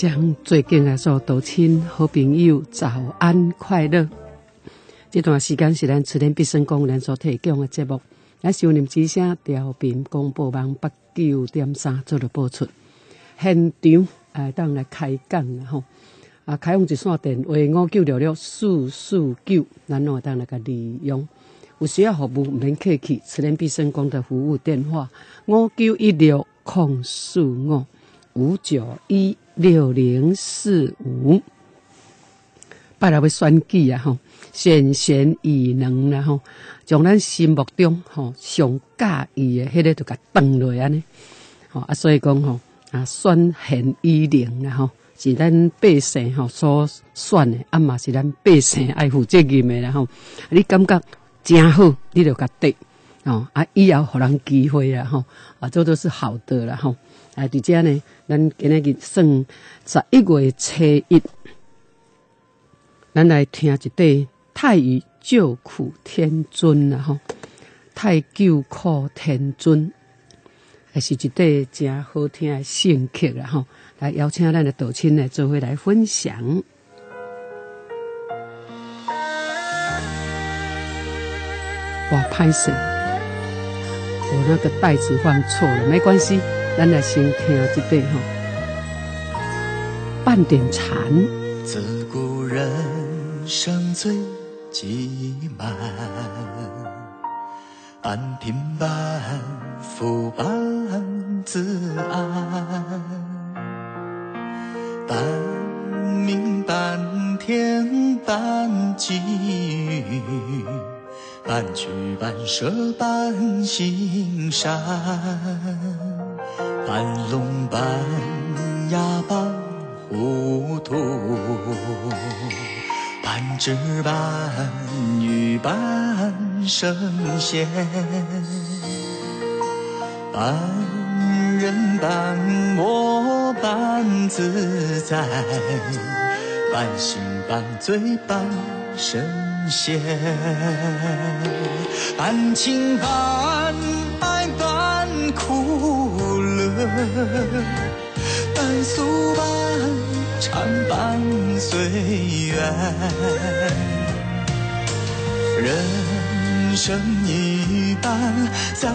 向最近的所道亲好朋友早安快乐。这段时间是咱慈天必胜公园所提供的节目，来收念之声调频广播网八九点三做了播出。现场哎，当来开讲了吼，啊，开放一线电话五九六六四四九，咱喏当来个利用。有需要服务免客气，慈天必胜公的服务电话五九一六空四五五九一六零四五。拜来要选举啊吼，选贤与能啦吼，从咱心目中吼上介意的迄个就甲放落安尼，吼啊，所以讲吼啊，选贤与能啦吼，是咱百姓吼所选的，啊嘛是咱百姓爱负责任的啦吼，你感觉真好，你就甲得哦啊，以后互人机会啊吼。啊，这都是好的啦吼。啊，伫遮呢，咱今日算十一月初一。咱来听一段太乙救苦天尊啦吼，太救苦天尊，也是一对真好听的圣曲啦吼。来邀请咱的道亲来做伙来分享。哇，拍神！我那个袋子放错了，没关系，咱来先听这对吼，半点禅。自古人。生最寂满，半平半腐半自安，半明半天半机遇，半曲半舍半心善，半聋半哑半糊涂。半智半愚半圣贤，半人半魔半自在，半醒半醉半神仙，半情半爱半苦，半俗半。常伴岁月，人生一半在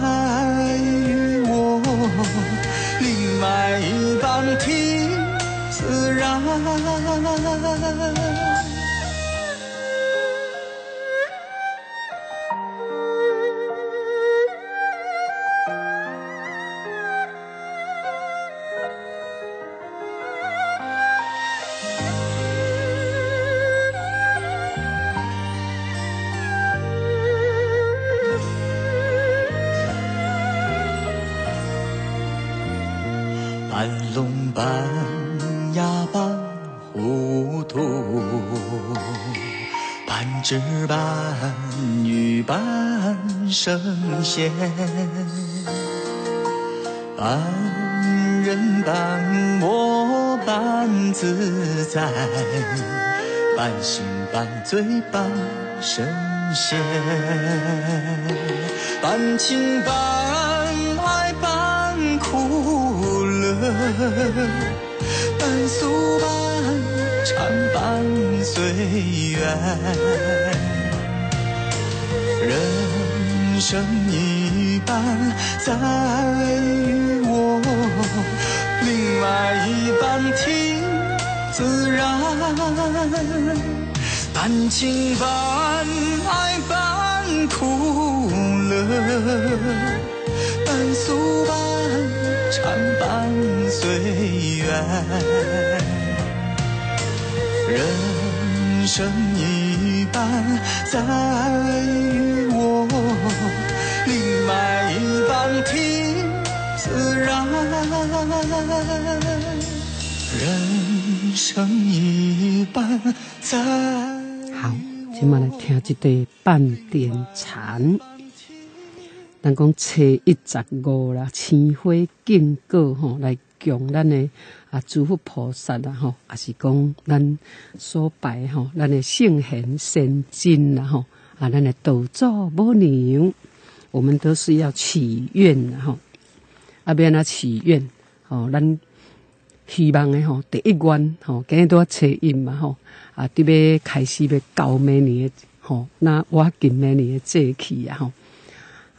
于我，另外一半听自然。半聋半哑半糊涂，半痴半愚半神仙，半人半我半自在，半醒半醉半神仙，半情半。半俗半唱半随缘，人。人生一半在于我，另外一半听自然。半情半爱半苦乐，半俗半唱半岁月。人生一半在于我。另外一半听自然，人生一半在。好，今晚来听这对半点禅。咱讲初一十五啦，青花敬果吼，来供咱的啊，诸佛菩萨啦吼，也是讲咱所拜吼，咱的圣贤先进啦吼，啊，咱的道祖母娘。我们都是要祈愿的吼，阿边那祈愿？吼，咱希望的吼，第一关吼，今日都要测印嘛吼，啊，特别开始要交明年的吼，那我今明年的节气啊吼，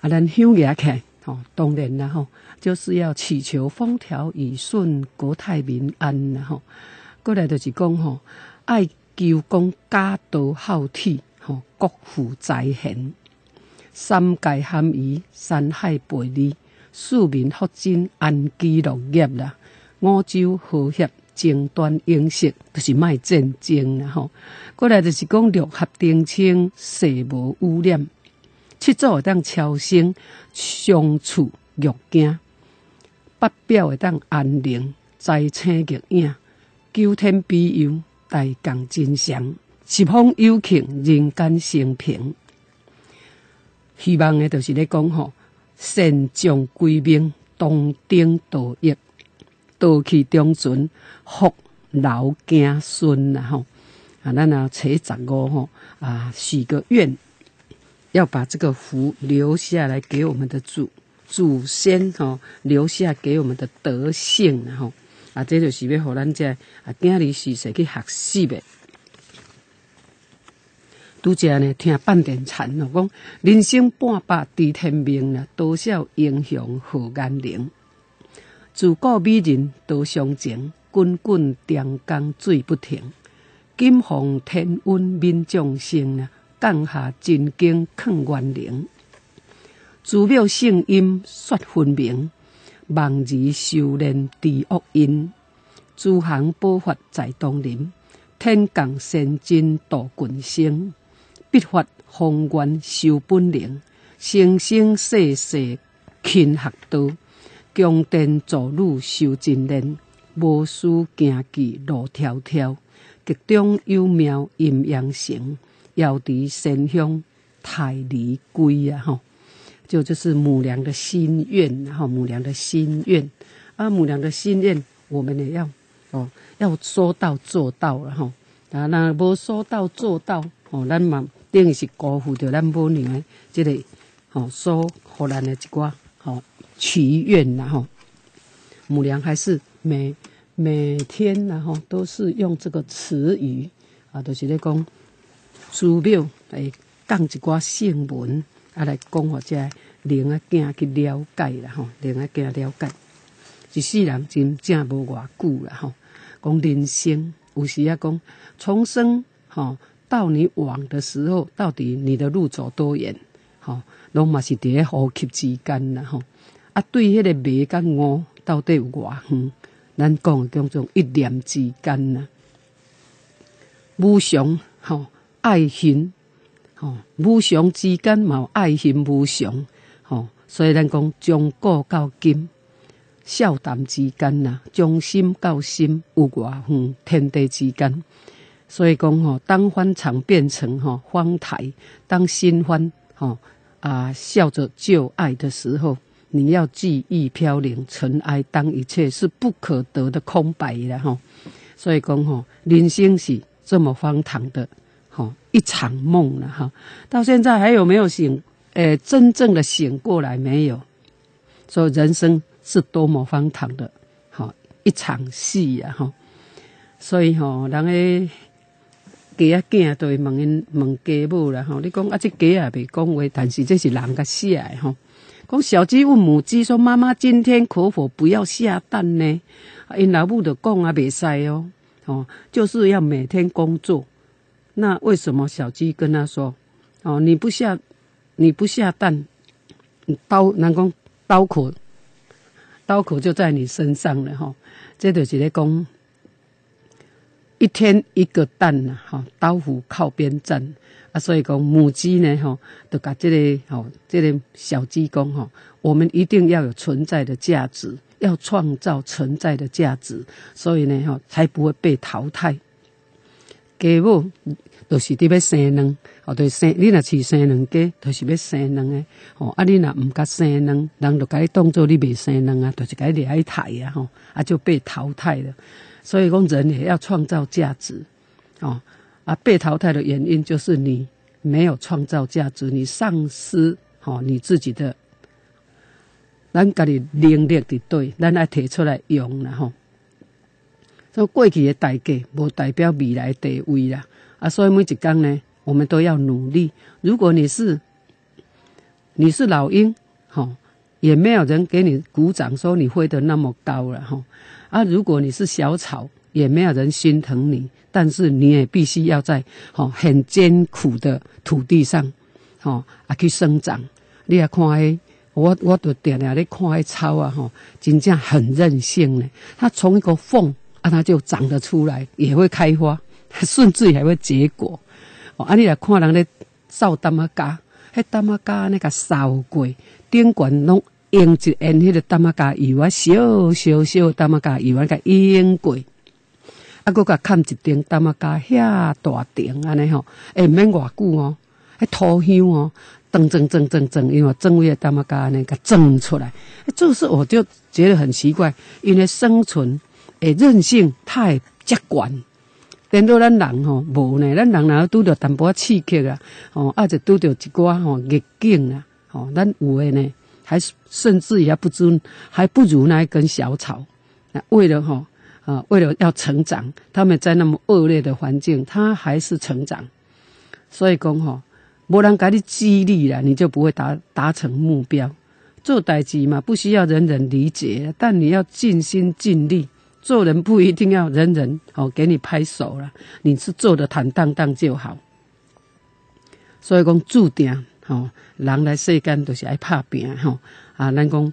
啊，咱乡野起吼，当然啦吼，就是要祈求风调雨顺、国泰民安啦吼。过来就是讲吼，爱求讲家道好体吼，国富财贤，三界含义，山海背离，庶民福晋，安居乐业啦。五洲和谐，争端应色，就是卖战争啦吼。过来就是讲六合定清，世无污染。七祖会当超生，相处玉镜。八表会当安宁，财星玉影。九天庇佑，大港真祥。十方有情，人间升平。希望的就是咧讲吼，善将归命，东顶道义。道气中存，福劳家孙呐吼啊！咱啊，初十五吼啊，许个愿，要把这个福留下来给我们的祖祖先吼，留下给我们的德性吼啊！这就是要互咱这啊，今日时势去学习的。拄则呢，听半点禅咯，讲人生半百知天命啦，多少英雄好眼灵。自古美人多相情，滚滚长江水不停。金凤天温民众生啊，降下真经劝元灵。祖庙圣音说分明，望儿修炼治恶因。诸行宝法在东林，天降仙真度群生。必发宏愿修本领，生生世世勤学道。强电助女修真练，无事行忌路迢迢。极中有妙阴阳行，遥离仙乡太离归啊！吼，就就是母娘的心愿，然后，母娘的心愿啊，母娘的心愿，我们也要哦，要说到做到了哈。啊，那无说到做到，哦，咱嘛等于是辜负着咱母娘的这个哦，所互咱的一寡吼。祈愿然后，母娘还是每每天然后都是用这个词语啊，都是咧讲寺庙来讲一寡圣文啊，来讲或者灵啊囝去了解啦吼，灵啊囝了解，一世人真正无偌久啦吼，讲人生有时啊讲重生吼，到你往的时候，到底你的路走多远？吼，拢嘛是伫咧呼吸之间啦吼。啊，对迄个迷甲悟到底有偌远？咱讲叫做一念之间呐。无常吼，爱恨吼，无常之间嘛有爱恨无常吼，所以咱讲从古到今，笑谈之间呐，从心到心有偌远？天地之间，所以讲吼，当欢场变成吼荒台，当新欢吼啊笑着旧爱的时候。你要记忆飘零，尘埃当一切是不可得的空白的哈，所以讲吼，人生是这么荒唐的，哈，一场梦了哈，到现在还有没有醒？诶，真正的醒过来没有？所以人生是多么荒唐的，哈，一场戏呀哈，所以哈，人诶，家啊囝都会问因问家母啦哈，你讲啊，这家也未讲话，但是这是人家写的哈。讲小鸡问母鸡说：“妈妈，今天可否不要下蛋呢？”因老母的讲啊，袂使哦，哦，就是要每天工作。那为什么小鸡跟他说：“哦，你不下，你不下蛋，刀南讲刀口，刀口就在你身上了。”哈，这就是咧讲，一天一个蛋呐，哈，刀斧靠边站。啊，所以讲母鸡呢，吼，都甲这个吼，这个小鸡公吼，我们一定要有存在的价值，要创造存在的价值，所以呢，吼，才不会被淘汰。家母都是伫要生卵，哦，对生，你若饲生卵鸡，都是要生卵的，哦，啊，你若毋甲生卵，人就甲你当做你未生卵啊，就是甲你掠去刣啊，吼，啊就被淘汰了。所以讲人也要创造价值，哦。啊，被淘汰的原因就是你没有创造价值，你丧失吼你自己的，咱家己能力的对，咱来提出来用了吼。说过去的代价，无代表未来地位啦。啊，所以每一天呢，我们都要努力。如果你是你是老鹰，哈，也没有人给你鼓掌，说你飞得那么高了，哈。啊，如果你是小草，也没有人心疼你。但是你也必须要在哈很艰苦的土地上，哈啊去生长。你也看迄，我我都点了，你看迄草啊，哈，真正很任性呢。它从一个缝啊，它就长得出来，也会开花，甚至还会结果。哦，啊，你来看人咧扫大马家，迄大马家那个扫过，顶管拢用一烟迄个大马家油啊，小小小大马家油啊，甲烟过。啊，佮甲砍一顶大马家遐大顶安尼吼，会免偌久哦，迄土香哦，蒸蒸蒸蒸蒸，因为正月大马家安尼甲蒸出来，这是我就觉得很奇怪，因为生存诶韧性太极悬，等到咱人吼无呢，咱人若拄着淡薄刺激啊，吼，啊就拄着一寡吼逆境啊，吼，咱有诶呢，还甚至也不知还不如那一根小草，那为了吼。啊，为了要成长，他们在那么恶劣的环境，他还是成长。所以讲吼，无人给你激励了，你就不会达达成目标。做代志嘛，不需要人人理解，但你要尽心尽力。做人不一定要人人哦给你拍手了，你是做的坦荡荡就好。所以讲注定吼，人来世间都是爱拍拼吼啊，咱讲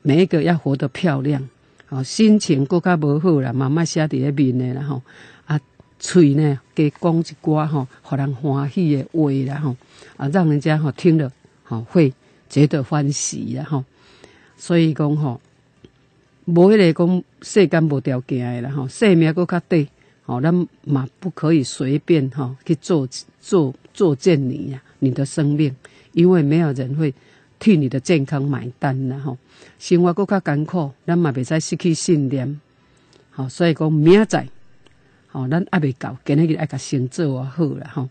每一个要活得漂亮。哦，心情更加无好啦，慢慢写伫咧面诶啦吼，啊，嘴呢加讲一寡吼，互人欢喜诶话啦吼，啊，让人家吼听了吼会觉得欢喜啦吼，所以讲吼，无迄个讲世间无条件诶啦吼，生命更较短，吼，咱嘛不可以随便吼去做做做践你呀，你的生命，因为没有人会。替你的健康买单啦吼，生活搁较艰苦，咱嘛袂使失去信念。吼，所以讲明仔，吼，咱还未到，今日爱甲先做啊好了吼，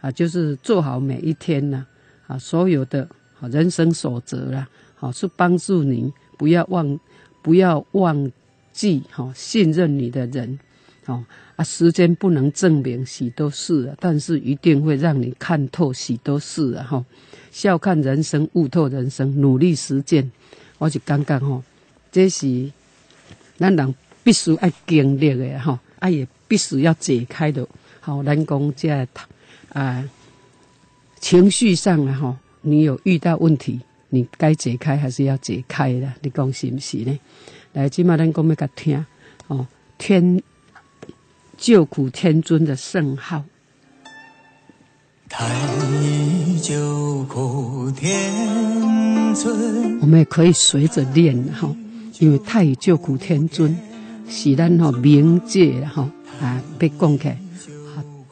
啊，就是做好每一天呐，啊，所有的人生守则啦，好，是帮助你不要忘，不要忘记哈，信任你的人，哦，啊，时间不能证明许多事啊，但是一定会让你看透许多事啊，哈。笑看人生，悟透人生，努力实践，我就感觉吼，这是咱人必须爱经历的吼，啊也必须要解开的。好，咱讲这啊情绪上啊吼，你有遇到问题，你该解开还是要解开的，你讲是不是呢？来，今嘛咱讲要甲听哦，天救苦天尊的圣号。太乙救苦天尊，我们也可以随着练哈，因为太乙救苦天尊是咱哈冥界哈啊被供给，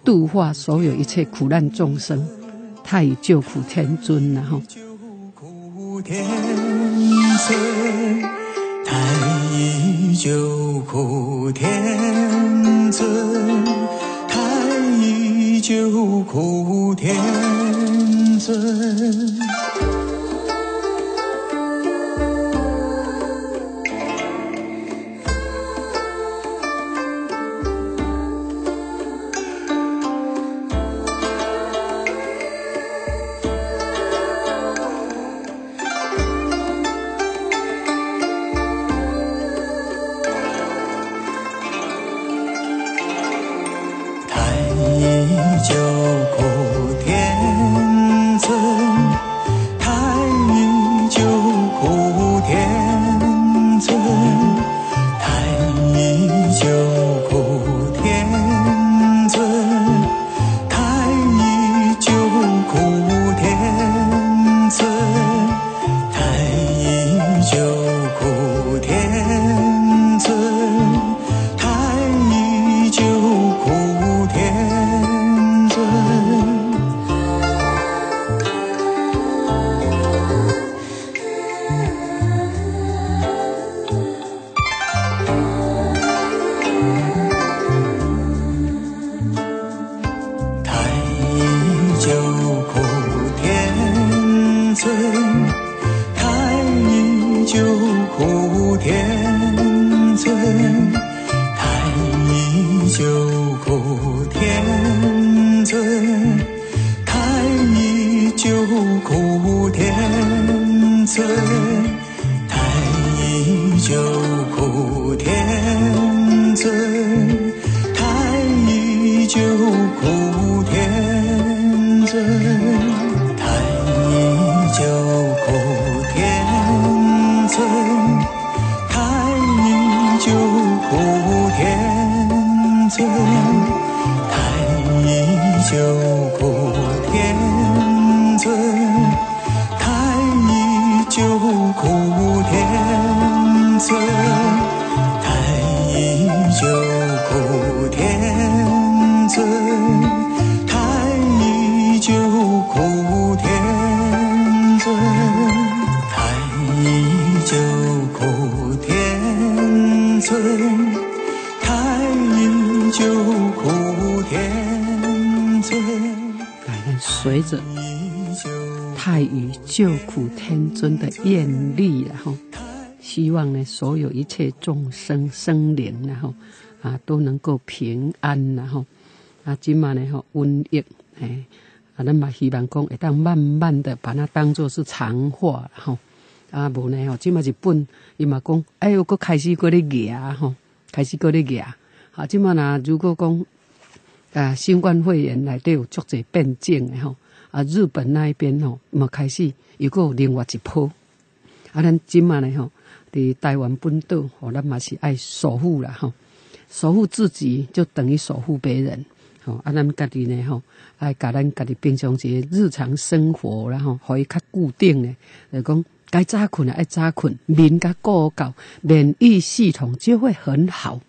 度化所有一切苦难众生，太乙救苦天尊然后。太依旧苦天尊太依旧苦天尊。九苦，五天尊。救苦天尊的愿力，然后希望呢，所有一切众生生灵，然后啊都能够平安，然后啊今晚呢吼瘟疫，哎啊咱嘛希望讲会当慢慢的把它当做是常化，吼。啊无呢吼今嘛日本伊嘛讲，哎呦，佫开始佫咧压吼，开始佫咧压，啊今嘛若如果讲啊新冠肺炎内底有足侪变种的吼。啊，日本那一边吼，嘛开始又有另外一波。啊，咱今嘛呢吼，伫台湾本岛，吼，咱嘛是爱守护啦吼，守护自己就等于守护别人。吼，啊，咱家己呢吼，爱甲咱家己平常时日常生活，然后可以较固定呢，就讲该早困啊，爱早困，眠甲过够，免疫系统就会很好，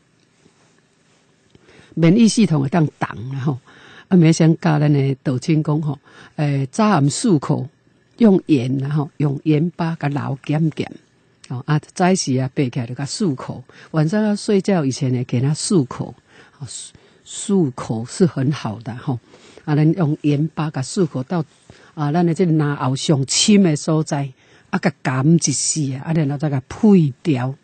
免疫系统会当挡然后。啊，没想教咱的道清讲吼，诶，早暗漱口用盐然后用盐巴甲老咸咸，哦啊，早时啊爬起来就甲漱口，晚上要睡觉以前呢给他漱口，漱漱口是很好的吼，啊，咱用盐巴甲漱口到啊，咱的这牙后上深的所在，啊，甲含一丝啊，啊，然后再甲配掉，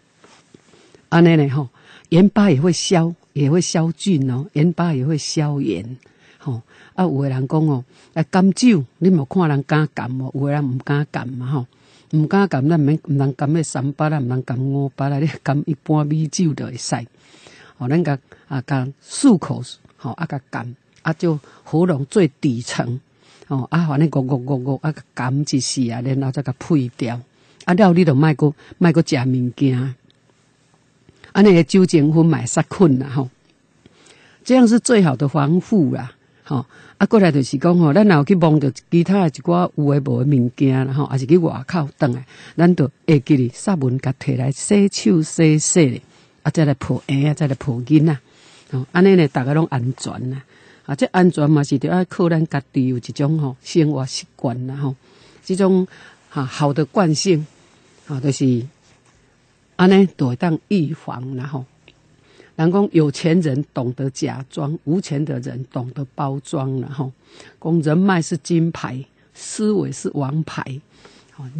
安尼呢吼，盐巴也会消，也会消菌哦，盐巴也会消炎。吼啊！有诶人讲哦，啊，甘酒你莫看人敢甘哦，有诶人毋敢甘嘛吼，毋敢甘咱免毋通甘迄三八啦，毋通甘五八啦，你甘一般米酒就会使。吼，咱甲啊甘漱口，吼啊甲甘啊就喉咙最底层，吼啊反正咕咕咕咕啊甘一丝啊，然后再甲配掉，啊了你著莫阁莫阁食物件，安尼个酒精分买杀菌啦吼，这样是最好的防护啦。吼，啊，过来就是讲吼，咱若有去摸着其他一寡有诶无诶物件啦，吼，还是去外口等来，咱都会记哩，煞文甲摕来洗手洗洗咧，啊，再来抱婴啊，再来抱囡仔，吼，安尼咧，大家拢安全啦，啊，这安全嘛是着爱靠咱家己有一种吼生活习惯啦，吼，这种哈好的惯性，啊，就是安尼都会当预防啦，吼。人讲有钱人懂得假装，无钱的人懂得包装了吼。讲人脉是金牌，思维是王牌。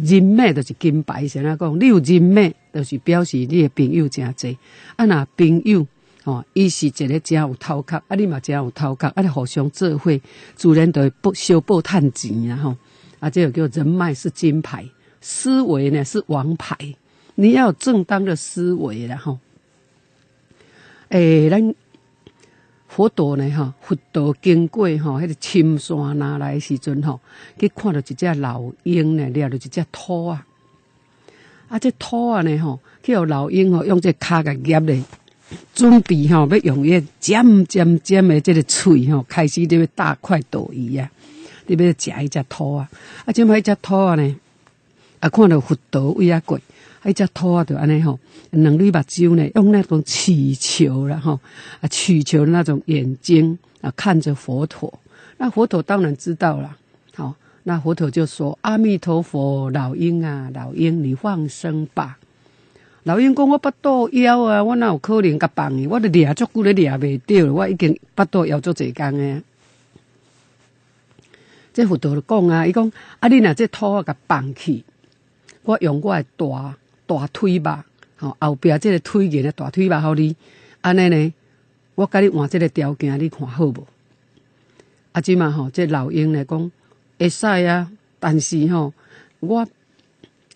人脉就是金牌，先来讲，你有人脉，就是表示你的朋友真多。啊，那朋友哦，伊是一个真有头壳，啊，你嘛真有头壳，啊，互相做伙，自然都会不小报趁钱啊吼。啊，这个叫人脉是金牌，思维呢是王牌。你要有正当的思维然后。诶，咱佛陀呢？哈，佛陀经过哈，迄个深山那来时阵吼，去看到一只老鹰呢，掠着一只兔啊。啊，这兔啊呢？吼，去互老鹰吼，用这骹甲夹咧，准备吼要用伊尖尖尖的这个喙吼，开始伫要大快朵颐啊！伫要食一只兔啊！啊，即摆一只兔啊呢？啊，看到佛陀位啊过。一只兔啊，就安尼吼，两粒目睭呢，用那种祈求然后啊，祈求那种眼睛啊，看着佛陀。那佛陀当然知道了，好，那佛陀就说：“阿弥陀佛，老鹰啊，老鹰，你放生吧。”老鹰讲：“我巴肚枵啊，我哪有可能甲放伊？我都抓足久咧抓袂着，我已经巴肚枵足济工诶。”这佛陀就讲啊，伊讲：“啊，你若这兔啊甲放去，我用我诶大。”大腿吧，吼后壁即个腿型的大腿吧，互你安尼呢？我甲你换即个条件，你看好无？阿姐嘛吼，即老鹰来讲会使啊，但是吼，我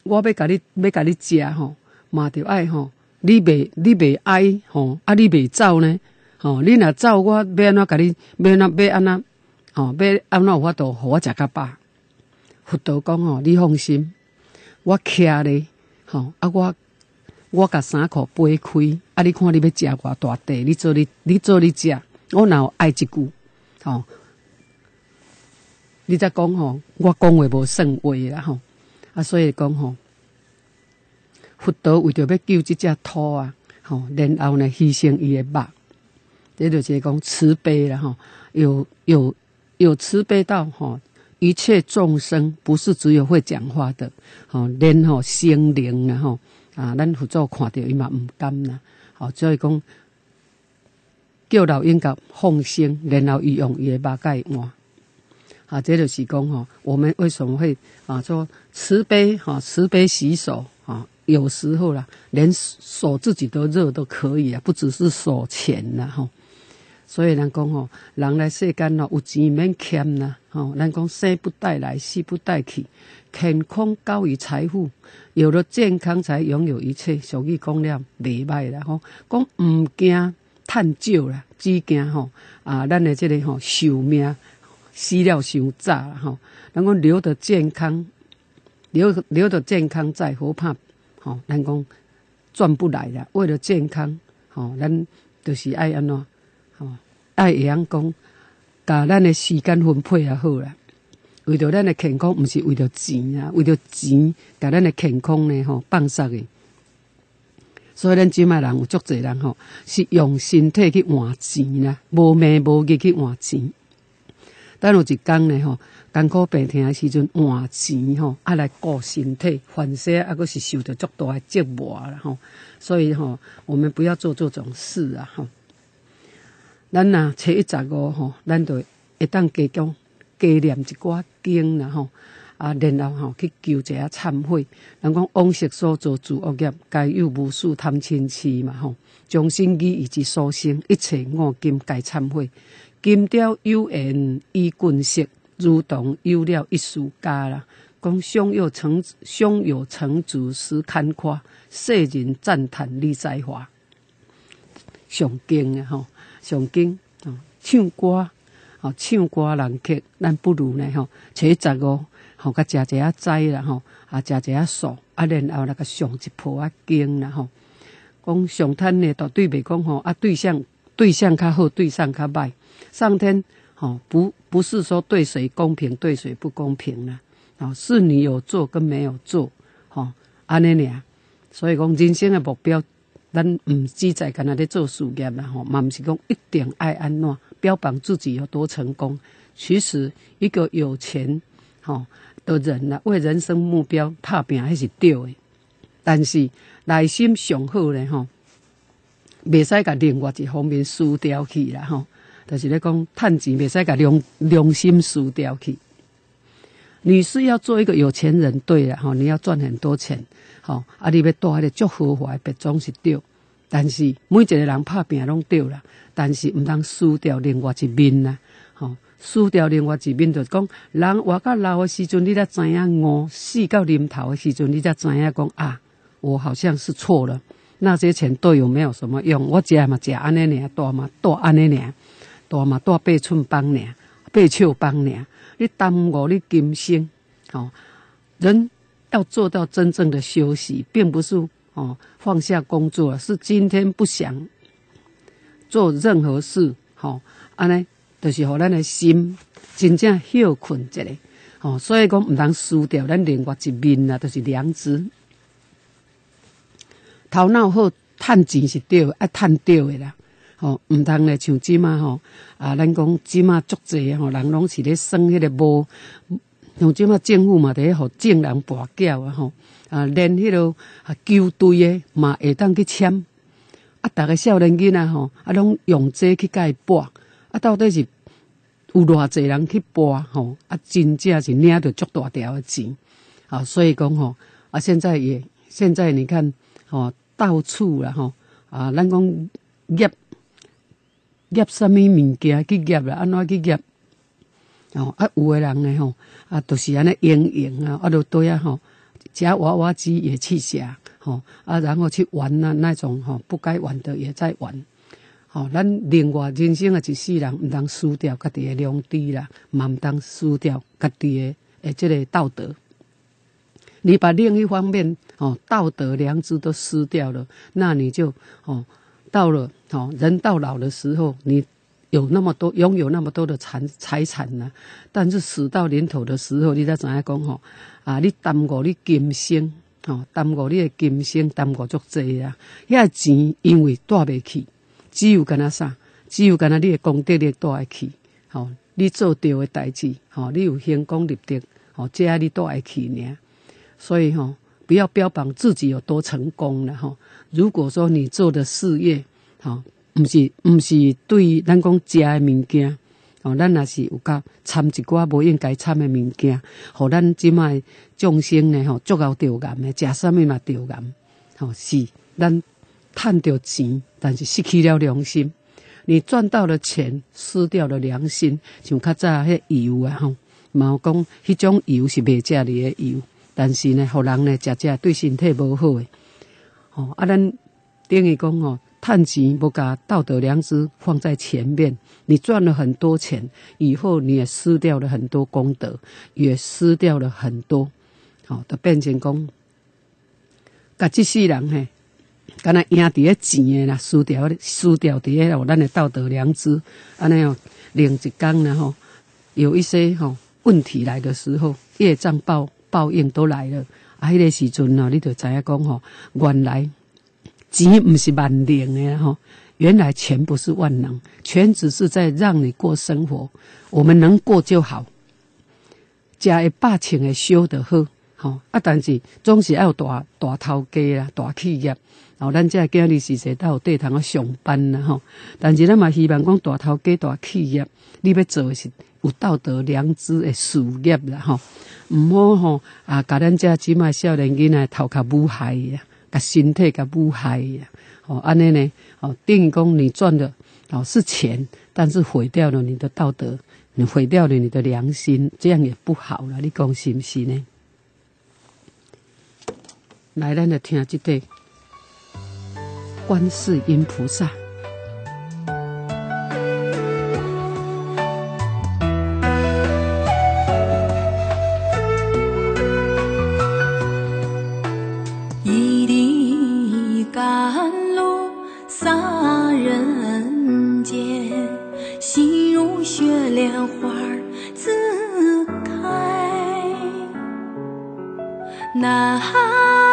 我要甲你要甲你食吼，嘛着爱吼，你袂你袂爱吼，啊你袂走呢？吼，你若走，我要安怎甲你？要安怎要安怎？吼，要安怎有法度互我食较饱？佛陀讲吼，你放心，我徛咧，吼啊我我甲衫裤背开，啊你看你要食偌大地，你做你你做你食，我若有爱一句，吼，你则讲吼，我讲话无算话啦吼，啊所以讲吼，佛陀为着要救即只兔啊，吼，然后呢牺牲伊诶肉。这就是讲慈悲了哈，有有有慈悲到哈，一切众生不是只有会讲话的，吼，连吼心灵啊吼啊，咱佛祖看到伊嘛毋甘啦，好，所以讲叫老鹰甲放生，然后伊用伊的肉盖换，啊，这就是讲吼，我们为什么会啊说慈悲哈，慈悲洗手啊，有时候啦，连手自己都热都可以啊，不只是手钱啦吼。所以人讲吼，人来世间咯，有钱免欠呐，吼。人讲生不带来，死不带去，健康高于财富，有了健康才拥有一切。俗语讲了，袂歹啦吼。讲毋惊趁少啦，只惊吼啊，咱的这个吼寿命死了伤早啦吼。人讲留着健康，留留着健康在，何怕吼？人讲赚不来啦，为了健康吼，咱就是爱安怎？爱会晓讲，甲咱的时间分配也好啦。为着咱的健康，毋是为着钱啊，为着钱，甲咱的健康呢吼放杀的。所以咱即卖人有足侪人吼，是用身体去换钱啦，无命无日去换钱。等有一工呢吼，艰苦病痛的时阵换钱吼，啊来顾身体，反些啊，阁是受着足大的折磨啦吼。所以吼，我们不要做这种事啊吼。咱若初一十五吼，咱就会当加讲加念一寡经啦吼，啊，然后吼去求一下忏悔。人讲往昔所做诸恶业，该有无数贪嗔痴嘛吼，将心机以及所生一切恶今该忏悔。金雕有缘以棍色，如同有了一束家啦。讲胸有成胸有成竹实堪夸，世人赞叹李才华，上经啊吼。上经，唱歌哦，唱歌人客，咱不如呢吼，初十五吼，甲食一下斋啦吼，啊，食一下素，啊，然后那个上一铺啊经啦吼，讲上天呢，绝对袂讲吼，啊，对象对象较好，对象较歹，上天吼不不是说对谁公平，对谁不公平啦，哦，是你有做跟没有做，吼，安尼俩，所以讲人生的目标。咱毋只在干那咧做事业啦吼，嘛毋是讲一定爱安怎标榜自己有多成功。其实一个有钱吼的人啦，为人生目标拍拼还是对的。但是内心上好咧吼，袂使甲另外一方面输掉去啦吼。就是咧讲，趁钱袂使甲良良心输掉去。你是要做一个有钱人，对啦吼，你要赚很多钱。吼，啊！你要带迄个足豪华别装是对，但是每一个人拍拼拢对啦，但是毋通输掉另外一面啦。吼，输掉另外一面就是讲，人活到老的时阵，你才知影饿；死到临头的时阵，你才知影讲啊，我好像是错了。那些钱对有没有什么用？我食嘛食安尼尔，大嘛大安尼尔，大嘛大八寸帮尔，八尺帮尔，你耽误你今生。吼，人。要做到真正的休息，并不是哦放下工作，是今天不想做任何事，吼，安尼就是互咱的心真正休困一下，吼，所以讲毋通输掉咱另外一面啊，就是良知。头脑好，趁钱是对，爱趁对的啦，吼，毋通咧像即嘛吼，啊，咱讲即嘛足济吼，人拢是咧耍迄个无。像即马政府嘛，伫咧互证人跋筊啊吼，啊连迄落啊救队诶嘛会当去签，啊，逐个少年囡仔吼，啊拢用这去甲伊跋，啊到底是有偌济人去跋吼，啊真正是领着足大条诶钱，啊所以讲吼，啊现在也现在你看吼，到处啦吼，啊咱讲业业什么物件去业啦，安怎去哦，啊，有诶人呢吼，啊，都是安尼营营啊，啊，都对啊吼，夹娃娃机也去食，吼啊，然后去玩那那种吼不该玩的也在玩，吼，咱另外人生的一世人，毋通输掉家己的良知啦，嘛毋通输掉家己的诶这个道德。你把另一方面哦道德良知都失掉了，那你就哦到了哦人到老的时候，你有那么多拥有那么多的财财产呢，但是死到临头的时候，你才知影讲吼啊，你耽误你今生哦，耽误你的今生，耽误足济啊！遐钱因为带袂去，只有干那啥，只有干那你的功德力带会去。吼，你做对的代志，吼，你有兴功立德，吼，这你带会去呢。所以哈，不要标榜自己有多成功了哈。如果说你做的事业，哈，毋是毋是对咱讲食诶物件，哦，咱也是有甲掺一寡无应该掺诶物件，互咱即卖众生呢，吼，足够着癌诶，食啥物嘛着癌，吼，是咱赚着钱，但是失去了良心。你赚到了钱，失掉了良心，像较早迄油啊，吼，毛讲迄种油是袂食哩的油。但是呢，互人呢食食对身体无好诶。哦，啊，咱等于讲哦，趁钱不把道德良知放在前面，你赚了很多钱，以后你也失掉了很多功德，也失掉了很多，哦，都变成讲，甲这世人嘿，敢若赢伫咧钱诶啦，输掉输掉伫咧哦，咱诶道德良知，安尼哦，另一工呢吼，有一些吼问题来的时候，业障报。报应都来了，啊，迄个时阵呢，你就知影讲吼，原来钱不是万能的吼，原来钱不是万能，钱只是在让你过生活，我们能过就好。食一百千的修得好，吼啊，但是总是要有大大头家啦，大企业，然后咱这今日是在到对堂上班啦，吼，但是咱嘛希望讲大头家大企业，你要做的是有道德良知的事业啦，吼。毋好吼啊！甲咱遮即卖少年囡仔头壳污害呀，甲身体甲污害呀，哦，安尼呢，哦，电工你赚的哦是钱，但是毁掉了你的道德，你毁掉了你的良心，这样也不好了。你讲是不是呢？来，咱来听这对观世音菩萨。那。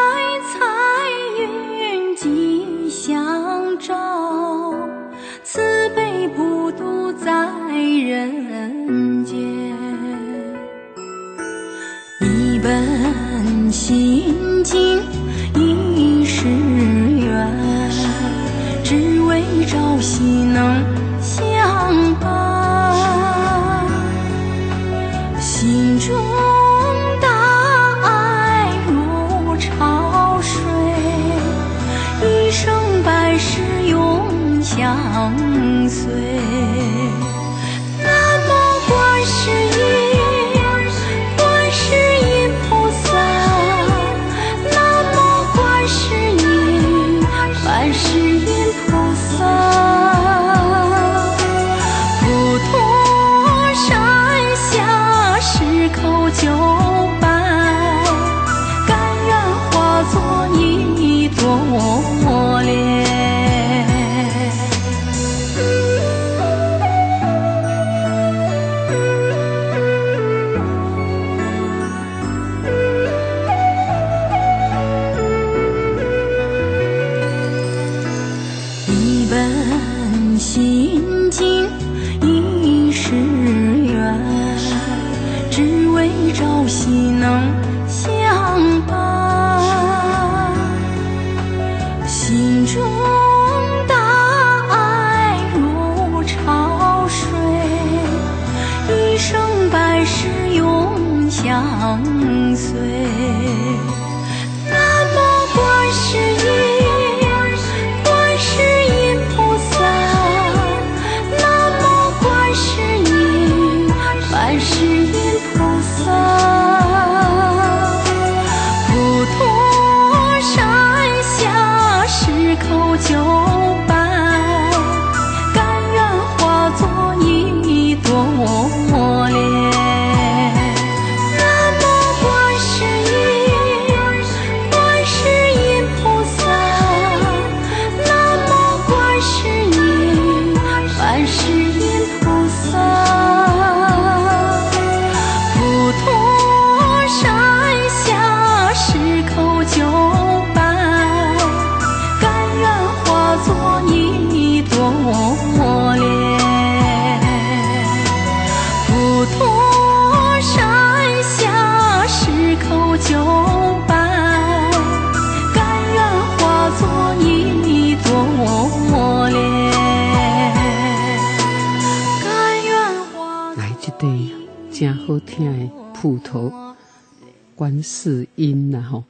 观世音呐吼，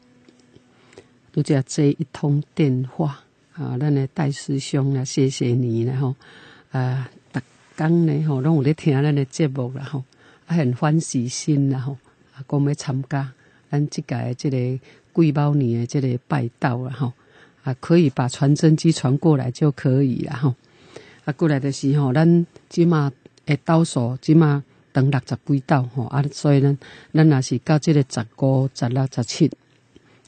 拄则这一通电话啊，咱的大师兄啊，谢谢你然后啊，逐工呢吼，拢有咧听咱的节目啦吼，啊，很欢喜心啦吼，啊，讲要参加咱即届即个贵宝年的即个拜道啦吼，啊，可以把传真机传过来就可以了吼，啊，过来的时候，咱即马会倒数，即马。等六十几道吼，啊，所以咱，咱若是到即个十五、十六、十七，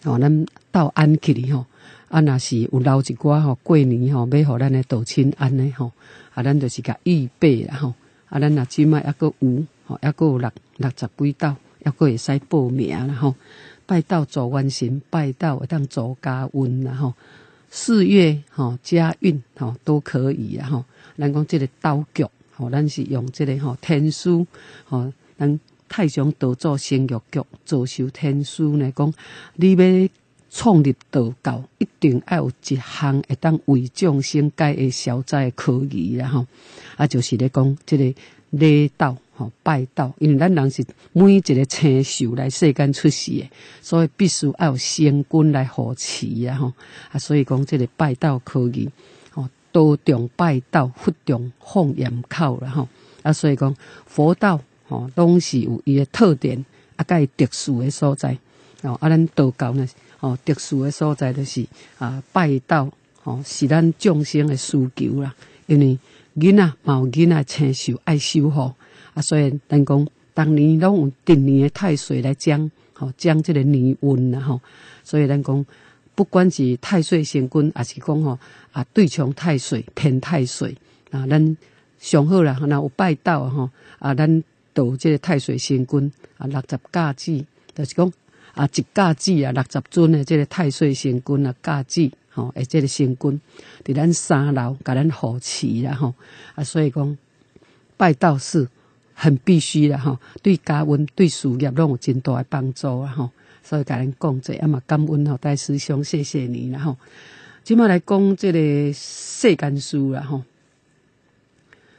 吼，咱到安去哩吼，啊，若是有留一寡吼，过年吼，要互咱的道亲安尼吼，啊，咱就是甲预备啦吼，啊，咱若即摆抑阁有吼，抑阁有六六十几道，抑阁会使报名啦吼，拜道做元神，拜道会当做家运啦吼，四月吼家运吼都可以啦吼，咱讲即个道局。吼，咱是用即个吼天书，吼，咱太上道做生育局做修天书呢，讲你要创立道教，一定要有一项会当为众生解的消灾科技啦吼，啊，就是咧讲即个礼道吼拜道，因为咱人是每一个星宿来世间出世的，所以必须要有仙君来扶持啊吼，啊，所以讲即个拜道科技。道重拜道，佛重放焰口了吼，啊，所以讲佛道吼，拢是有伊诶特点，啊，甲伊特殊诶所在哦。啊，咱道教呢，哦，特殊诶所在就是啊，拜道吼，是咱众生诶需求啦。因为囡仔有囡仔亲受爱修好啊，所以咱讲当年拢有定年诶太岁来将吼，将即个年运啦吼，所以咱讲。不管是太岁星君，还是讲吼啊对冲太岁、偏太岁啊，咱上好啦，那有拜道吼啊，咱道这个太岁星君啊，六十架子，就是讲啊一架子啊，六十尊的这个太岁星君啊，架子吼，诶，这个星君伫咱三楼，甲咱护持啦吼啊，所以讲拜道是很必须的吼，对家运、对事业拢有真大的帮助啊吼。所以甲咱讲者，啊嘛感恩吼，大师兄，谢谢你啦吼。即马来讲即个世间事啦吼，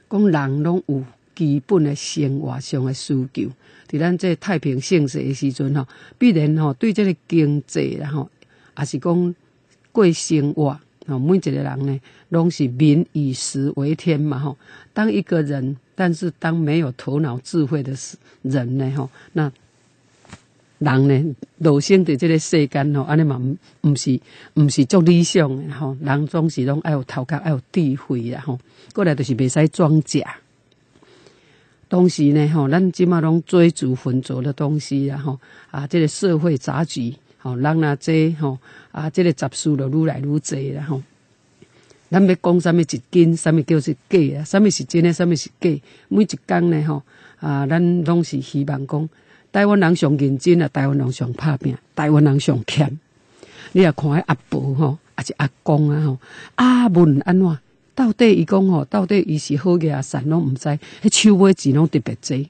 讲人拢有基本的生活上的需求。伫咱这太平盛世的时阵吼，必然吼对这个经济啦吼，也是讲过生活吼，每一个人呢，拢是民以食为天嘛吼。当一个人，但是当没有头脑智慧的人呢吼，那。人呢，落生伫即个世间吼，安尼嘛毋毋是毋是足理想诶吼。人总是拢爱有头壳，爱有智慧啦吼。过来就是袂使装假。当时呢吼，咱即马拢追逐浑浊的东西啦吼。啊，即个社会杂局吼，人啊这吼啊，即个杂事就愈来愈济啦吼。咱要讲啥物一斤，啥物叫做假啊？啥物是真诶？啥物是假？每一工呢吼啊，咱拢是希望讲。台湾人上认真啊！台湾人上拍拼，台湾人上欠。你也看迄阿婆吼，还是阿公啊吼，阿问安怎？到底伊讲吼，到底伊是好嘅啊？善拢毋知，迄手尾钱拢特别济。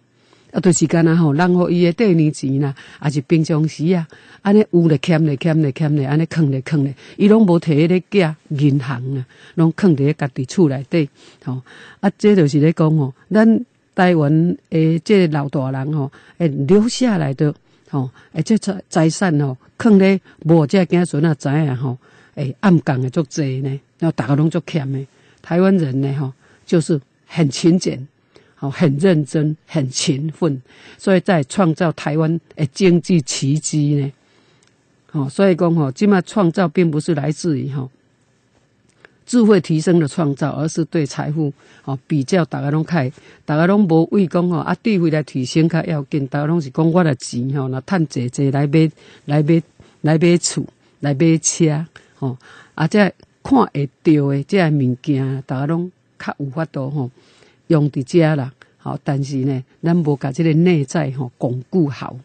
啊，段时间啊吼，人互伊诶第二年钱啦，还是平常时啊，安尼有咧欠咧欠咧欠咧，安尼坑咧坑咧，伊拢无摕迄个寄银行啊，拢坑伫家己厝内底。吼，啊，这就是咧讲吼，咱。台湾诶，这老大人吼，诶留下来的吼，诶这财财产吼，藏咧无这囝孙啊知影吼，诶暗讲诶足济呢，然后大家拢足欠诶。台湾人呢吼，就是很勤俭，吼很认真，很勤奋，所以在创造台湾诶经济奇迹呢。吼，所以讲吼，即卖创造并不是来自于吼。智慧提升的创造，而是对财富哦比较，大家拢开，大家拢无为讲吼啊，智慧来提升较要紧，大家拢是讲我的钱吼，那趁济济来买来买来买厝来买车吼，啊这看会到的这物件，大家拢较有法度吼用伫遮啦，好，但是呢，咱无甲这个内在吼巩固好。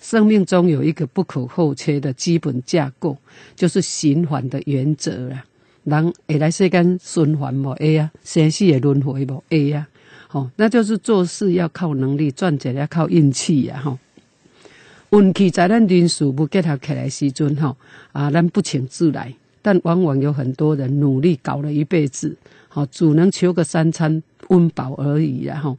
生命中有一个不可或缺的基本架构，就是循环的原则啦。人会来世间循环无？会啊，生死的轮回无？会啊，吼，那就是做事要靠能力，赚钱要靠运气呀，吼。运气在咱人数不结合起来时阵，吼啊，咱不请自来。但往往有很多人努力搞了一辈子，吼，只能求个三餐温饱而已，然后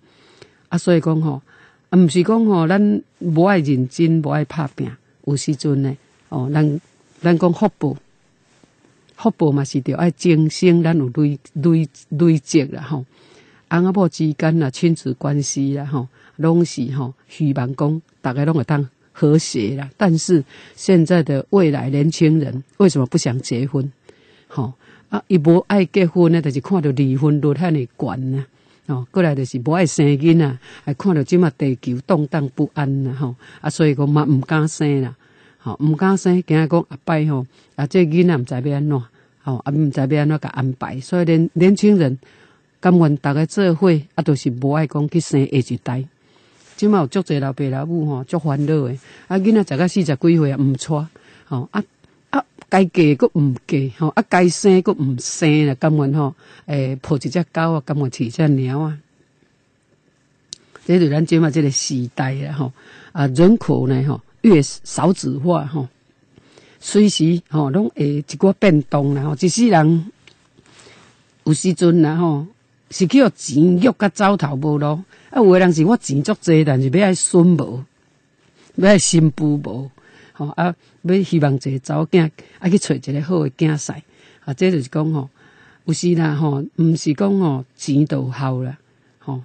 啊，所以讲吼啊，毋是讲吼，咱无爱认真，无爱拍拼，有时阵呢，哦，咱咱讲福报，福报嘛是着爱精生，咱有累累累积啦吼。翁仔某之间啦，亲子关系啦吼，拢是吼，希望讲大家拢会当和谐啦。但是现在的未来年轻人为什么不想结婚？吼啊，伊无爱结婚呢，就是看到离婚率遐尼悬呐。哦，过来就是无爱生囡仔，还看到即马地球动荡不安呐吼，啊，所以讲嘛毋敢生啦，吼毋敢生，惊讲阿拜吼，啊，这囡仔毋知要安怎，吼啊毋知要安怎甲安排，所以年年轻人甘愿逐个做伙，啊，都是无爱讲去生下一代。即马有足侪老爸老母吼，足烦恼诶，啊，囡仔食到四十几岁啊，毋娶，吼啊啊。该嫁佫毋嫁吼，啊该生佫毋生啦，甘愿吼，诶，抱一只狗啊，甘愿饲只猫啊。这是咱即嘛，即个时代啦吼，啊，人口呢吼越少子化吼，随时吼拢会一个变动啦吼，一世人有时阵啦吼，是去互钱欲甲走头无路，啊，有诶人是我钱足济，但是要爱孙无，要爱新妇无。吼。啊，要希望一个查某囝啊去找一个好诶囝婿，啊，这就是讲吼，有时啦吼，毋是讲吼钱就好啦，吼。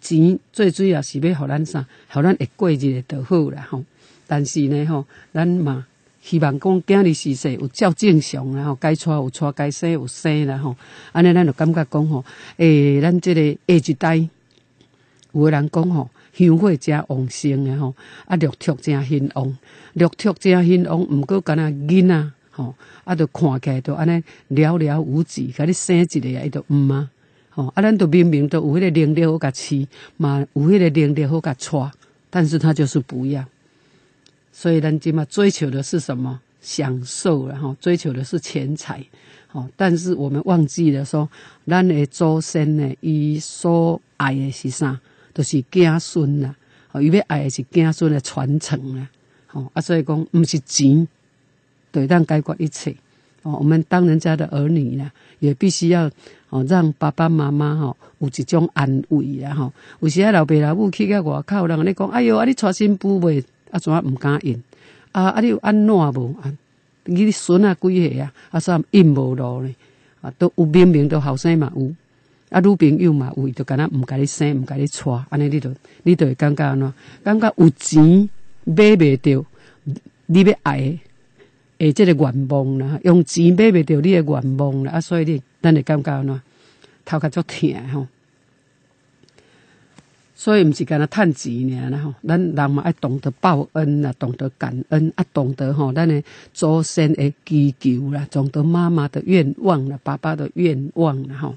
钱最主要是要互咱啥，互咱会过日就好啦吼。但是呢吼，咱嘛希望讲囝日时势有照正常啦吼，该娶有娶，该生有生啦吼。安尼咱就感觉讲吼，诶，咱即个下一代，有诶人讲吼。香火真旺盛诶吼，啊，绿竹真兴旺，绿竹真兴旺，毋过敢若囡仔吼，啊，着看起来着安尼寥寥无几，甲你生一个啊，伊着毋啊，吼，啊，咱都明明都有迄个能力好甲饲，嘛有迄个能力好甲娶，但是他就是不要，所以咱今嘛追求的是什么？享受然后追求的是钱财，吼，但是我们忘记了说，咱诶祖先呢，伊所爱的是啥？都是子孙啦，哦，伊要爱的是子孙的传承啦，吼啊，所以讲毋是钱，对，当解决一切，哦，我们当人家的儿女呢，也必须要哦，让爸爸妈妈吼有一种安慰啦，吼，有时啊老爸老母去到外口，人咧讲，哎哟，啊你娶新妇未？啊怎啊毋敢应？啊啊你有安怎无？啊，你孙啊几岁啊？啊啥应无路呢？啊，都有明明都后生嘛有。啊，女朋友嘛，有伊就敢若毋甲你生，毋甲你娶，安尼你就你就会感觉安怎？感觉有钱买袂着你要爱诶，即个愿望啦，用钱买袂着你诶愿望啦，啊，所以你咱会感觉安怎？头壳足疼吼。所以毋是干那趁钱尔啦吼，咱人嘛爱懂得报恩啊，懂得感恩啊，懂得吼，咱诶祖先诶祈求啦，懂得妈妈的愿望啦，爸爸的愿望啦吼。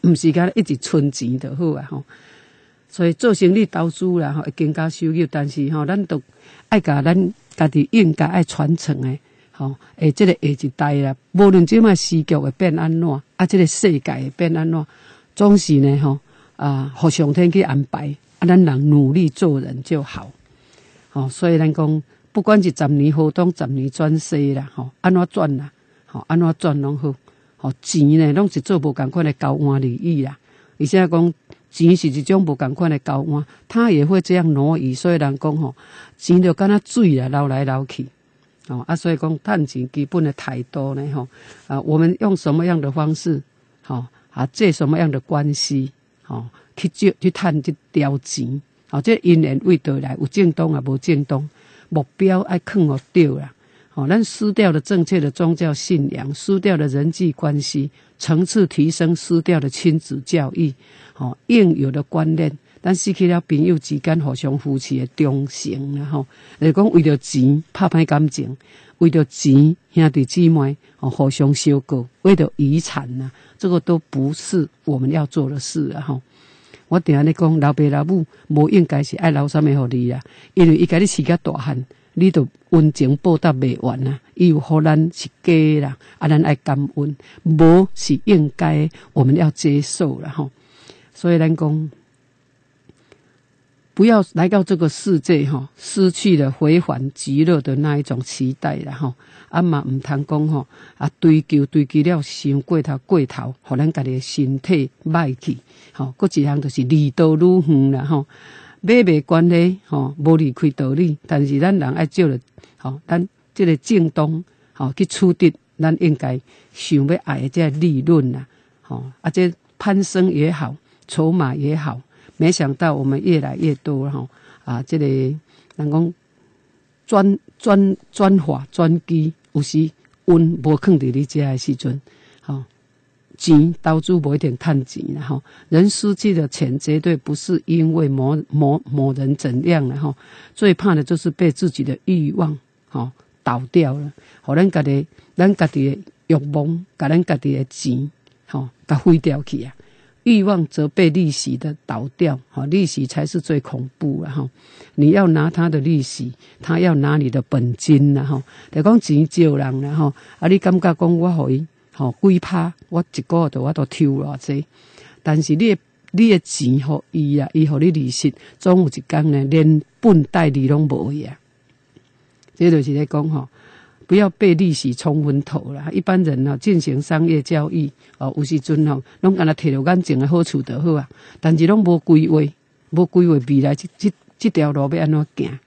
毋是甲一直存钱就好啊吼，所以做生意投资啦吼，会增加收入，但是吼，咱都爱甲咱家己应该爱传承诶，吼，诶，即个下一代啦，无论即卖时局会变安怎，啊，即个世界会变安怎，总是呢吼啊，互上天去安排，咱人努力做人就好，吼，所以咱讲，不管是十年河东，十年转西啦，吼，安怎转啦，吼，安怎转拢好。哦，钱呢，拢是做无共款的交换利益啦。而且讲钱是一种无共款的交换，他也会这样挪移。所以人讲吼，钱就敢若水啊，流来流去。哦啊，所以讲趁钱基本的态度呢，吼啊，我们用什么样的方式，吼啊，借什么样的关系，吼去借去趁这条钱，哦，这因缘未得来，有正当啊，无正当，目标爱看互对啦。哦，咱失掉了正确的宗教信仰，失掉了人际关系层次提升，失掉了亲子教育，哦，应有的观念，咱失去了朋友之间互相扶持的忠诚，然后，来讲为了钱拍歹感情，为了钱兄弟姊妹哦互相收购，为了遗产呐，这个都不是我们要做的事啊！哈，我定安尼讲，老爸老母无应该是爱留啥物互你啊，因为伊家你饲甲大汉。你都温情报答未完啊！伊有互咱是假啦，啊，咱爱感恩，无是应该，我们要接受啦吼。所以咱讲，不要来到这个世界哈，失去了回还极乐的那一种期待了吼。啊嘛毋通讲吼，啊追求追求了伤过头过头，互咱家己身体歹去，吼，搁一项就是离道愈远了吼。买卖关系吼无离开道理，但是咱人爱照着吼，咱即个正当吼去处理，咱应该想要爱的这利润呐，吼啊这攀升也好，筹码也好，没想到我们越来越多吼啊，这个人讲专专专化专机，有时运无放伫你遮的时阵，吼。钱投资不一定赚钱了哈，人失去的钱绝对不是因为某某某人怎样了吼，最怕的就是被自己的欲望吼倒掉了，好咱家己咱家己的欲望，甲咱家己的钱吼，甲毁掉去啊！欲望则被利息的倒掉，哈，利息才是最恐怖啊！哈，你要拿他的利息，他要拿你的本金呐哈。就讲钱借人了哈，啊，你感觉讲我互伊。吼，鬼拍我一个月都我都抽偌济，但是你你的钱互伊啊，伊互你利息，总有一天呢，连本带利拢无去啊。这就是咧讲吼，不要被利息冲昏头了。一般人呢，进行商业交易哦，有时阵哦，拢干那摕到眼前的好处就好啊，但是拢无规划，无规划未来即即即条路要安怎行，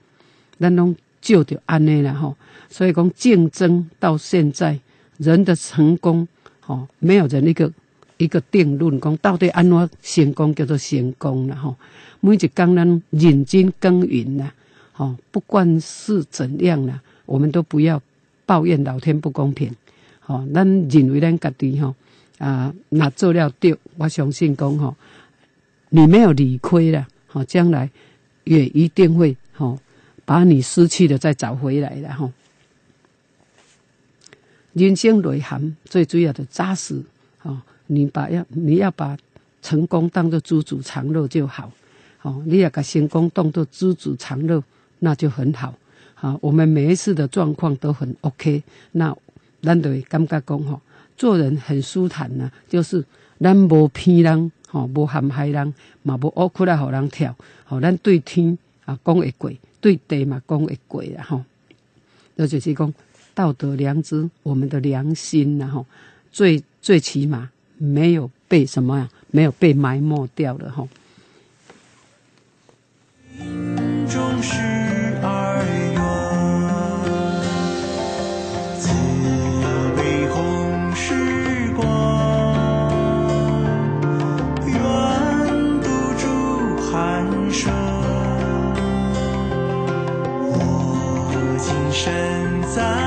咱拢照着安尼啦吼。所以讲竞争到现在。人的成功，吼，没有人一个一个定论，讲到底安怎成功叫做成功了，吼。每一工人认真耕耘呐，吼，不管是怎样啦，我们都不要抱怨老天不公平，吼。咱认为咱家己吼啊，那做了对，我相信讲吼，你没有理亏了，吼，将来也一定会吼把你失去的再找回来的，吼。人生内涵最主要的扎实，哦，你把要你要把成功当做知足常乐就好，哦，你要把成功当做知足常乐，那就很好，好，我们每一次的状况都很 OK，那咱就会感觉讲吼，做人很舒坦呐，就是咱无骗人，吼，无陷害人，嘛无恶苦来互人跳，吼，咱对天啊讲会过，对地嘛讲会过啦，吼，那就是讲。道德良知，我们的良心，然后最最起码没有被什么呀？没有被埋没掉的身在。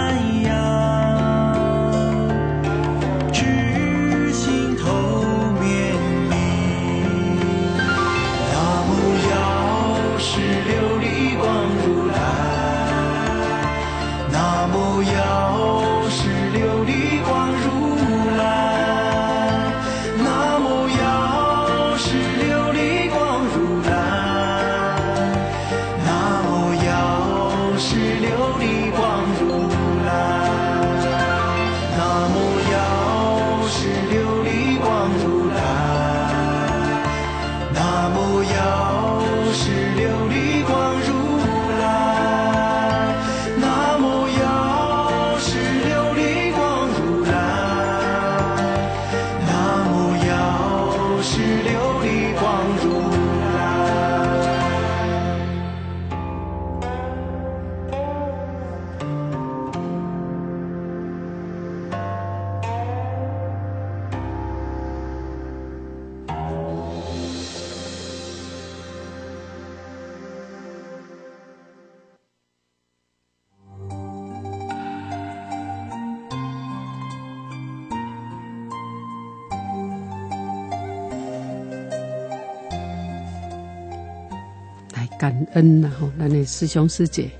恩呐吼，咱的师兄师姐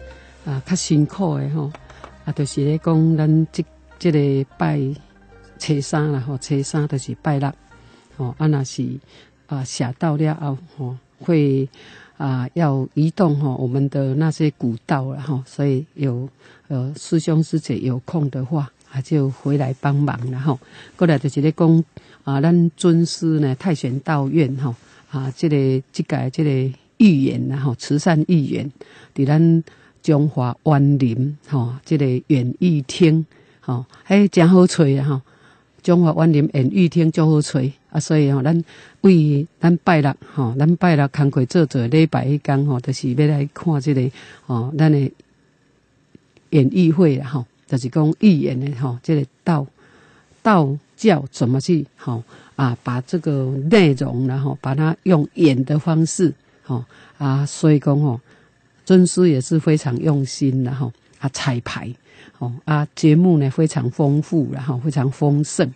啊，较辛苦的吼，啊，就是咧讲咱即即个拜初三啦吼，初三就是拜六，吼，啊那是啊下到了后吼，会啊要移动吼我们的那些古道了吼，所以有呃师兄师姐有空的话，啊就回来帮忙了吼。过来就是咧讲啊，咱尊师呢太玄道院吼，啊，这个即个这个。预言然后慈善预言，伫咱中华园林吼，这个园艺厅吼，还真好吹啊吼，中华园林演艺厅足好找啊，所以吼，咱为咱拜六吼，咱拜六工课做做礼拜一工吼，就是要来看即、个吼，咱的演艺会啦吼，就是讲预演的吼，即、个道道教怎么去吼啊，把这个内容然后把它用演的方式吼啊，所以讲吼，尊师也是非常用心的吼啊，彩排。哦啊，节目呢非常丰富，然后非常丰盛。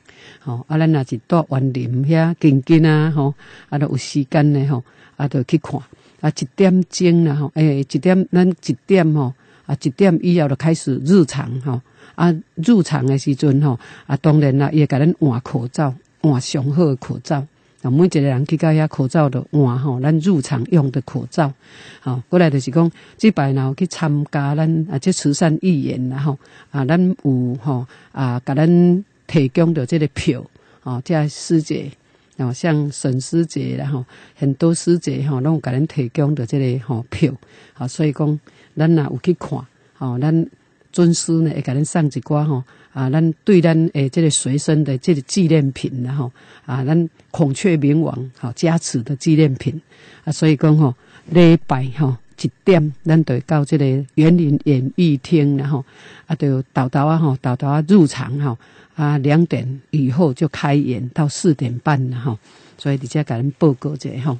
哦啊，咱若是到园林遐近近啊，吼啊，都有时间呢，吼啊，都去看。啊，一点钟啦，吼，诶，一点咱一点吼，啊，一点以后就开始入场，吼啊，入场的时阵吼，啊，当然啦，也甲咱换口罩，换上好的口罩。啊，每一个人去到遐口罩都换吼，咱入场用的口罩。吼，过来就是讲，即摆然后去参加咱啊，即慈善义演然后啊，咱有吼啊，甲咱提供的这个票，哦，这师姐，哦，像沈师姐然后很多师姐吼，拢甲咱提供的这个吼票，啊，所以讲咱若有去看，吼，咱尊师呢会甲咱送一寡吼。啊，咱对咱诶，这个随身的这个纪念品，然后啊，咱孔雀明王好加持的纪念品啊，所以讲吼，礼拜吼一点，咱得到这个园林演艺厅，然后啊，就豆豆啊吼，豆豆啊入场吼啊，两点以后就开演到四点半了吼，所以直接甲咱报告一下吼。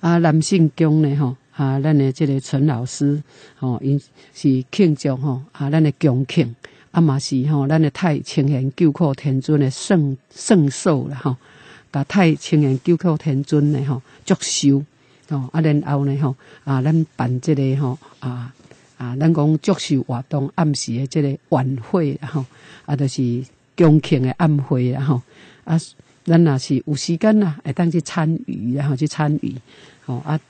啊，男性宫呢吼啊，咱的这个陈老师吼，因是庆祝吼啊，咱的宫庆。啊嘛是吼，咱的太清贤救苦天尊的圣圣寿了吼，甲太清贤救苦天尊的吼祝寿哦，啊然后呢吼啊，咱办这个吼啊啊，咱讲祝寿活动暗时的这个晚会吼，啊，就是恭庆的暗会然后啊，咱若是有时间啦，会当去参与然后去参与吼啊，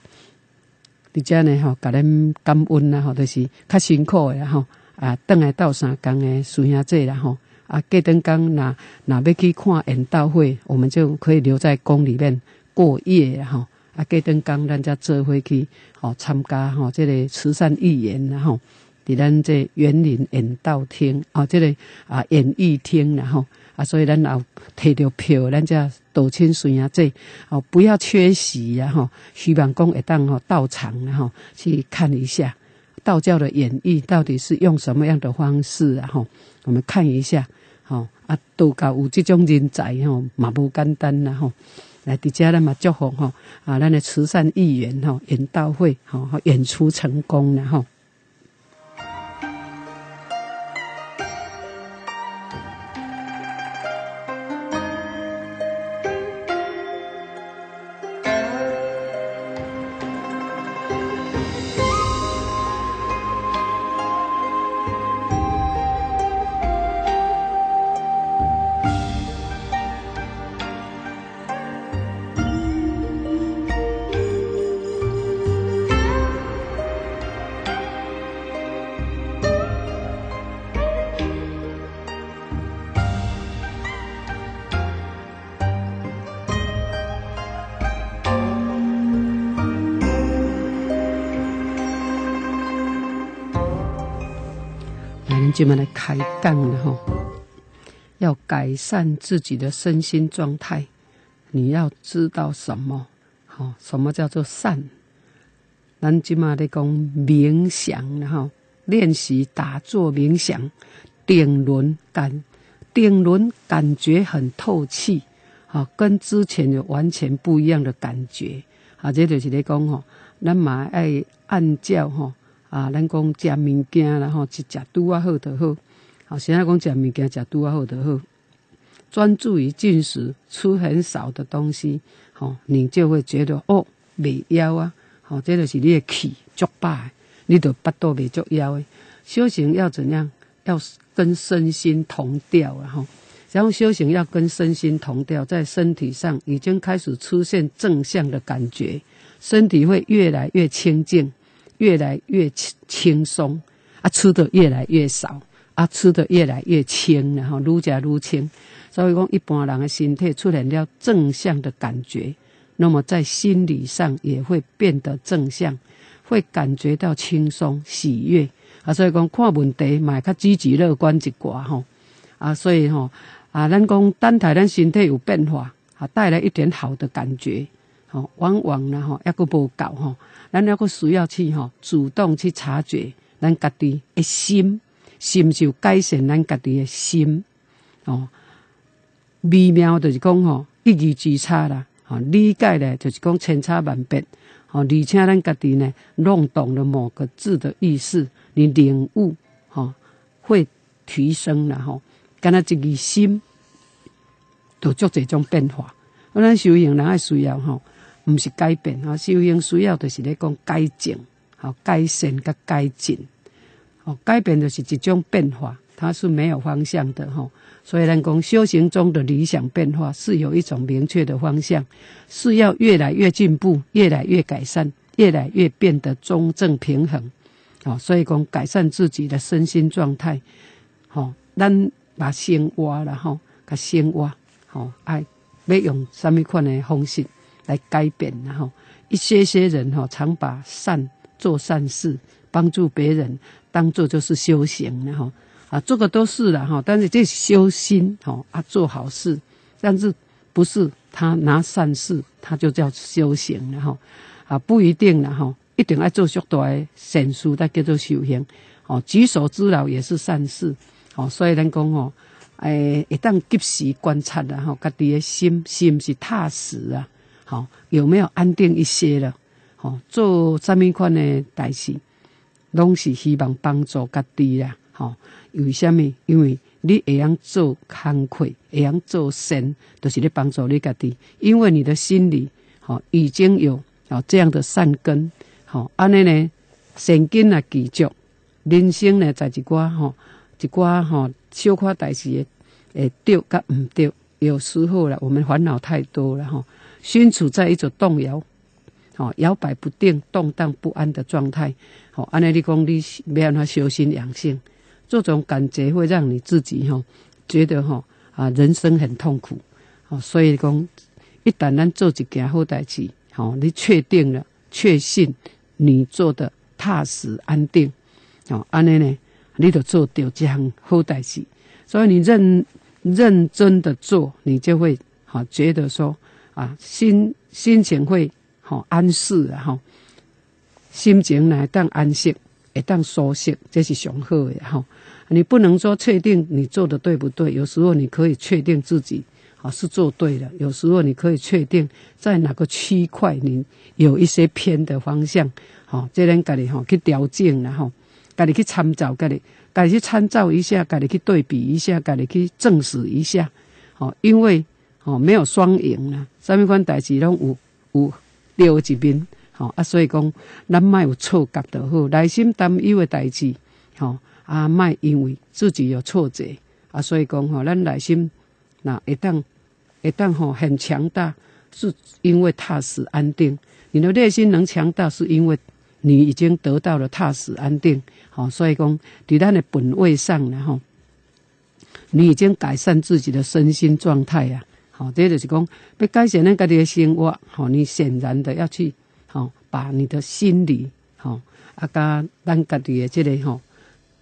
伫遮呢吼，甲咱感恩啦吼，就是较辛苦的吼。啊，等来到三工诶，孙兄姐啦吼，啊，过等工那那要去看演道会，我们就可以留在宫里面过夜吼。啊，过等工咱才做回去，吼参加吼这个慈善义演然后，伫咱这园林演道厅哦，这个啊演艺厅然后啊，所以咱也摕着票，咱才道亲孙兄这哦，不要缺席然后，希望讲会当吼到场然后去看一下。道教的演绎到底是用什么样的方式啊？吼，我们看一下，吼啊，都搞有这种人才吼，嘛不简单啦吼。来，底下咱嘛祝福吼啊，咱的慈善议员吼演道会吼演出成功了吼。就们来开干了哈，要改善自己的身心状态，你要知道什么？好，什么叫做善？咱今嘛在讲冥想，然后练习打坐冥想，顶轮感，顶轮感觉很透气，好，跟之前有完全不一样的感觉。啊，这就是在讲吼，咱嘛爱按照吼。啊，咱讲食物件，然后去食拄啊好就好。好，现在讲食物件食拄啊好就好。专注于进食，吃很少的东西，吼，你就会觉得哦，未枵啊。吼，这就是你的气足饱，你就腹肚未足枵的。修行要怎样？要跟身心同调啊！吼，然后修行要跟身心同调，在身体上已经开始出现正向的感觉，身体会越来越清净。越来越轻轻松，啊，吃的越来越少，啊，吃的越来越轻，然后愈加愈轻。所以讲，一般人的身体出现了正向的感觉，那么在心理上也会变得正向，会感觉到轻松喜悦。啊，所以讲看问题，买较积极乐观一寡吼。啊，所以吼，啊，咱讲等待咱身体有变化，啊，带来一点好的感觉，吼，往往呢，吼，抑个无够吼，咱抑个需要去吼，主动去察觉咱家己的心，心就改善咱家己的心，吼，微妙就是讲吼，一字之差啦，吼，理解咧就是讲千差万别。吼，而且咱家己呢，弄懂了某个字的意思，你领悟，吼，会提升了哈。跟他这个心，都做这种变化。咱修行人爱需要吼，毋是改变哈，修行需要就是咧讲改进，好改善甲改进。哦，改变就是一种变化，它是没有方向的哈。所以，咱讲修行中的理想变化是有一种明确的方向，是要越来越进步，越来越改善，越来越变得中正平衡。哦，所以讲改善自己的身心状态，哦，咱把先挖了哈，把先挖，哦，爱要用什么款的方式来改变，然后一些些人哈，常把善做善事，帮助别人，当做就是修行，然后。啊，这个都是了哈，但是这修心哈啊，做好事，但是不是他拿善事，他就叫修行了哈啊，不一定了哈，一定要做许多善事，才叫做修行。哦。举手之劳也是善事。哦，所以咱讲哦，诶，一旦及时观察了哈，家己的心心是踏实啊，好有没有安定一些了？哦，做什么款的代事，拢是希望帮助家己啦，好。为什么？因为你会样做慷慨，会样做善，都是咧帮助你家己。因为你的心里，好已经有好这样的善根，好安尼呢，善根啊继续，人生呢在一寡吼，一寡吼小可代志诶对甲毋对，有时候啦，我们烦恼太多了吼，身处在一种动摇，好摇摆不定、动荡不安的状态，好安尼你讲你没办法修心养性。这种感觉会让你自己哈觉得哈啊人生很痛苦，哦，所以讲一旦咱做一件好代志，好，你确定了，确信你做的踏实安定，哦，安尼呢，你就做掉这项好代志。所以你认认真的做，你就会好觉得说啊心心情会好安适啊哈，心情来当安息。会当熟悉，这是上好的哈。你不能说确定你做的对不对，有时候你可以确定自己啊是做对的，有时候你可以确定在哪个区块你有一些偏的方向，好，这人家己哈去调整然后，家己去参照，家己家己去参照一下，家己去对比一下，家己去证实一下，好，因为哦没有双赢啊，三面款代志拢有有六一面。吼啊，所以讲，咱莫有错觉就好，内心担忧的代志，吼啊，莫因为自己有挫折啊，所以讲吼，咱内心那一旦一旦吼很强大，是因为踏实安定。你的内心能强大，是因为你已经得到了踏实安定。好，所以讲，伫咱的本位上呢，吼，你已经改善自己的身心状态呀。好，这就是讲，要改善咱家己的生活，好，你显然的要去。好，把你的心理，好，啊，甲咱家己的这个吼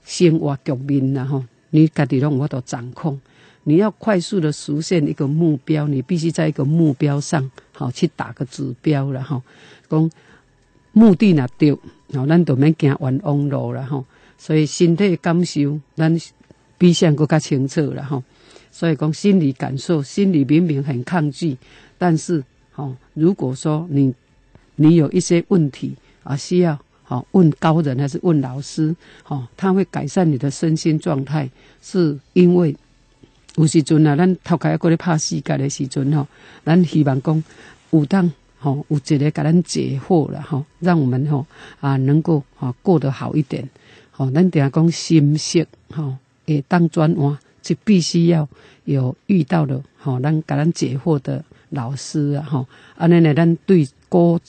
生活局面呐，吼，你家己拢我都掌控。你要快速的实现一个目标，你必须在一个目标上，好去打个指标了，哈。讲目的若对，然后，咱都免行冤枉路了，哈。所以身体感受，咱比上更加清楚了，哈。所以讲心理感受，心里明明很抗拒，但是，好，如果说你。你有一些问题啊，需要好问高人还是问老师？好，他会改善你的身心状态，是因为有时阵啊，咱头开过来拍世界的时阵吼，咱希望讲有当吼有一个给咱解惑了吼，让我们吼啊能够啊过得好一点。吼，咱等下讲心息吼，会当转换，就必须要有遇到的吼，咱给咱解惑的老师啊吼，安尼呢，咱对。过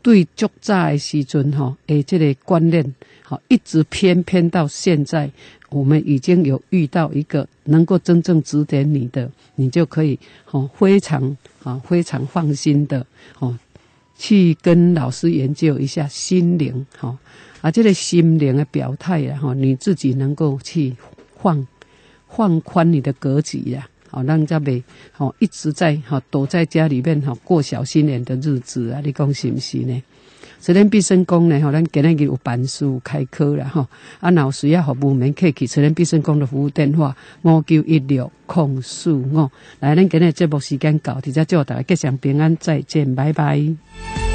对足早的时阵吼，诶，这个观念好，一直偏偏到现在，我们已经有遇到一个能够真正指点你的，你就可以哦，非常啊，非常放心的哦，去跟老师研究一下心灵哈，啊，这个心灵的表态啊哈，你自己能够去放放宽你的格局呀，好，咱才袂吼一直在吼躲在家里面吼过小心眼的日子啊！你讲是毋是呢？昨天必胜宫呢，吼，咱今日有办事开课了吼，啊，老师要服务免客气，昨天必胜宫的服务电话五九一六空四五。来，咱今日节目时间到，伫遮祝大家吉祥平安，再见，拜拜。